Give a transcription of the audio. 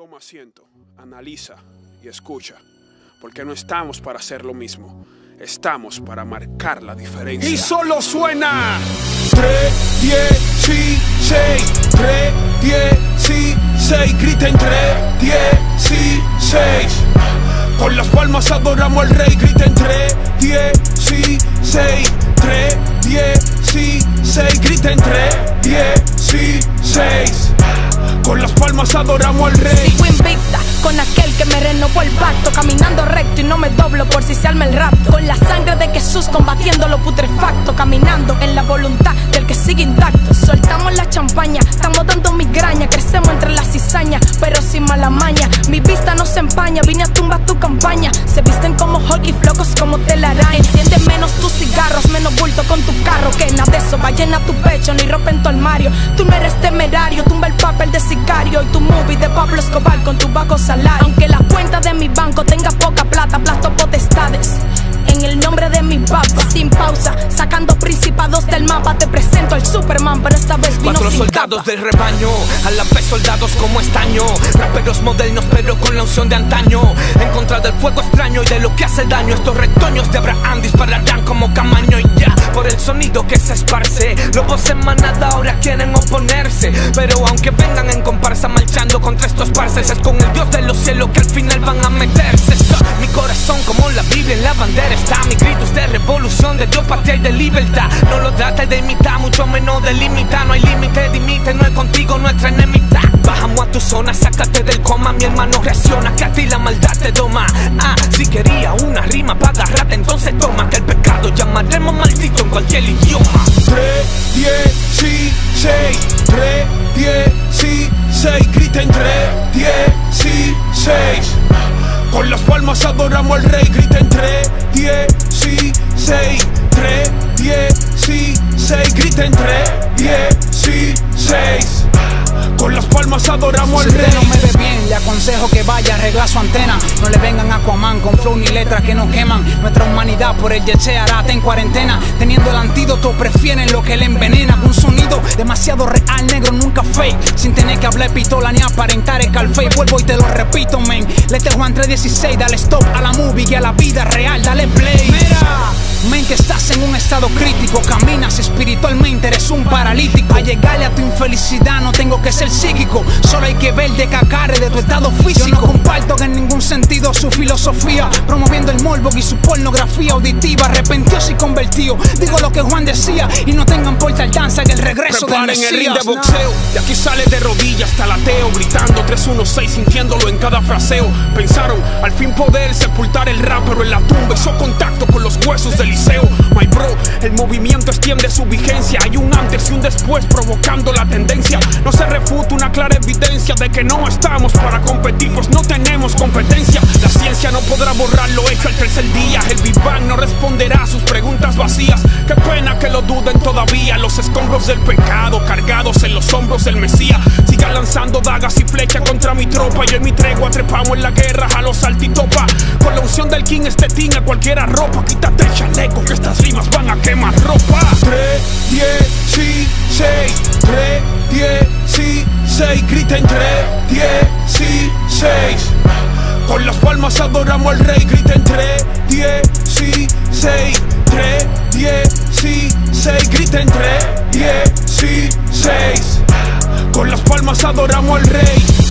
Toma asiento, analiza y escucha, porque no estamos para hacer lo mismo, estamos para marcar la diferencia. Y solo suena 3, 10, sí, 6, 3, 10, sí, 6, griten 3, 10, sí, 6. Con las palmas adoramos al rey, griten 3, 10, sí, 6, Adoramos al rey. Sigo invicta con aquel que me renovó el pacto. Caminando recto y no me doblo por si se arma el rapto. Con la sangre de Jesús combatiendo lo putrefacto. Caminando en la voluntad del que sigue intacto. Soltamos la champaña, estamos dando migraña. Crecemos entre las cizañas, pero sin mala maña. Mi vista no se empaña, vine a tumbar tu campaña. Se visten como Hulk y flocos como telaraña. Enciende menos tus cigarros, menos bulto con tu carro. Que nada de eso va a llenar tu pecho, ropa en tu armario. Tú no eres temerario, tumba el papel de sicario. Y tu movie de Pablo Escobar con tu bajo salario. Aunque la cuenta de mi banco tenga poca plata, aplasto potestades. En el nombre de mi papa, sin pausa, sacando principados del mapa, te presento al Superman, pero esta vez vino Cuatro sin soldados capa. del rebaño, a la vez soldados como estaño. Raperos modernos, pero con la unción de antaño. En contra del fuego extraño y de lo que hace daño. Estos retoños de Abraham dispararán como camaño y ya. Sonido que se esparce, lobos en manada ahora quieren oponerse. Pero aunque vengan en comparsa marchando contra estos parces, es con el Dios de los cielos que al final van a meterse. Mi corazón, como la Biblia en la bandera está. Mi grito es de revolución, de Dios, patria y de libertad. No lo trate de imitar, mucho menos de limitar. No hay límite, dimite, no es contigo nuestra enemistad. Bajamos a tu zona, sácate del coma. Mi hermano reacciona, que a ti la maldad te toma. Ah, si quería una rima para agarrarte, entonces toma. Que el pecado llamaremos maldito en cualquier idioma. 3, 10, sí, 6, 3, 10, sí, 6, griten 3, 10, sí, 6. Con las palmas adoramos al rey, griten 3, 10, sí, 6, 3, 10, adoramos al rey. Le aconsejo que vaya a arreglar su antena. No le vengan a Aquaman con flow ni letras que no queman. Nuestra humanidad por el se hará en cuarentena. Teniendo el antídoto, prefieren lo que le envenena. Un sonido demasiado real, negro, nunca fake. Sin tener que hablar pistola ni aparentar el calfe. Vuelvo y te lo repito, men. Lete Juan 316, dale stop a la movie y a la vida real, dale play. Mira. Men, que estás en un estado crítico, caminas espiritualmente, eres un paralítico. A llegarle a tu infelicidad no tengo que ser psíquico, solo hay que ver de cacare de tu estado físico. En ningún sentido su filosofía, promoviendo el morbo y su pornografía auditiva. Arrepentió y convertido, digo lo que Juan decía y no tengan por tardanza en el regreso del Preparen el ring de Mesías. boxeo Y aquí sale de rodillas hasta lateo Gritando 316 sintiéndolo en cada fraseo Pensaron al fin poder sepultar el rap Pero en la tumba hizo contacto con los huesos del liceo My bro, el movimiento extiende su vigencia Hay un antes y un después provocando la tendencia No se refuta una clara evidencia de que no estamos para competir Pues no tenemos competencia. La ciencia no podrá borrar lo hecho el tercer día. El Big no responderá a sus preguntas vacías. Qué pena que lo duden todavía. Los escombros del pecado cargados en los hombros del Mesías. Sigan lanzando dagas y flechas contra mi tropa. Yo en mi tregua trepamos en la guerra a los altitopa. Con la unción del King este team a cualquiera ropa. Quítate el chaleco que estas rimas van a quemar ropa. 3, palmas adoramos al rey, griten 3, 10, sí, 6, 3, 10, sí, 6, griten 3, 10, sí, 6. Con las palmas adoramos al rey.